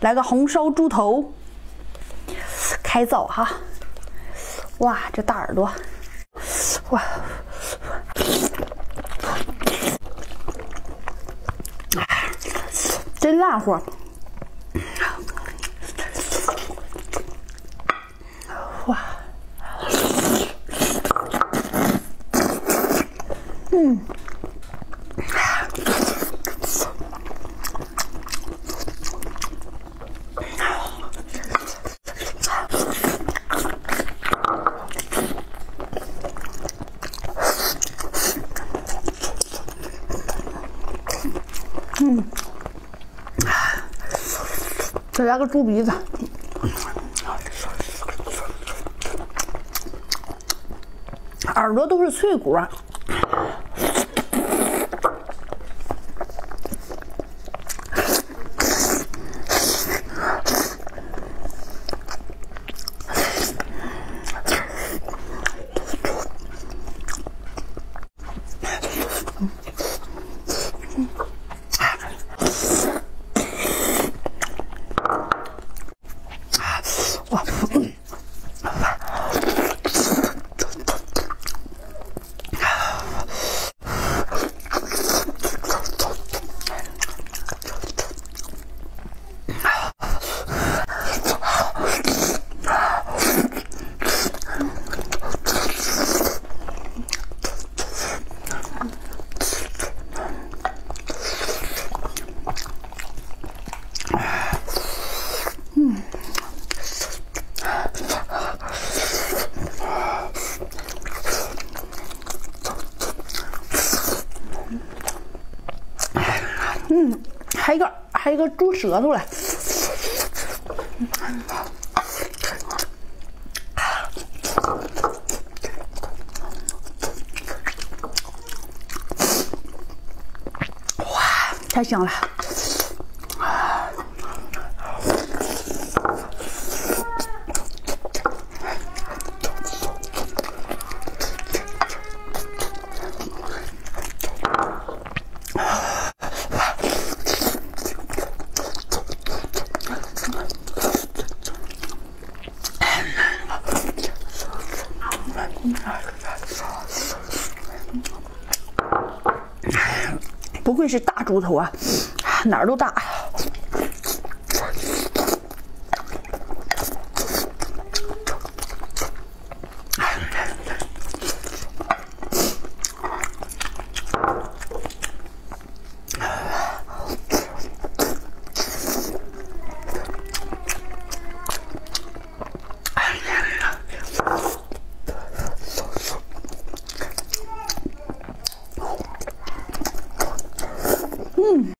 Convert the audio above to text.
来个红烧猪头，开灶哈！哇，这大耳朵，哇，真烂乎！哇，嗯。嗯，再来个猪鼻子，耳朵都是脆骨啊。嗯，还一个，还一个猪舌头嘞。哇，太香了！不愧是大猪头啊，哪儿都大。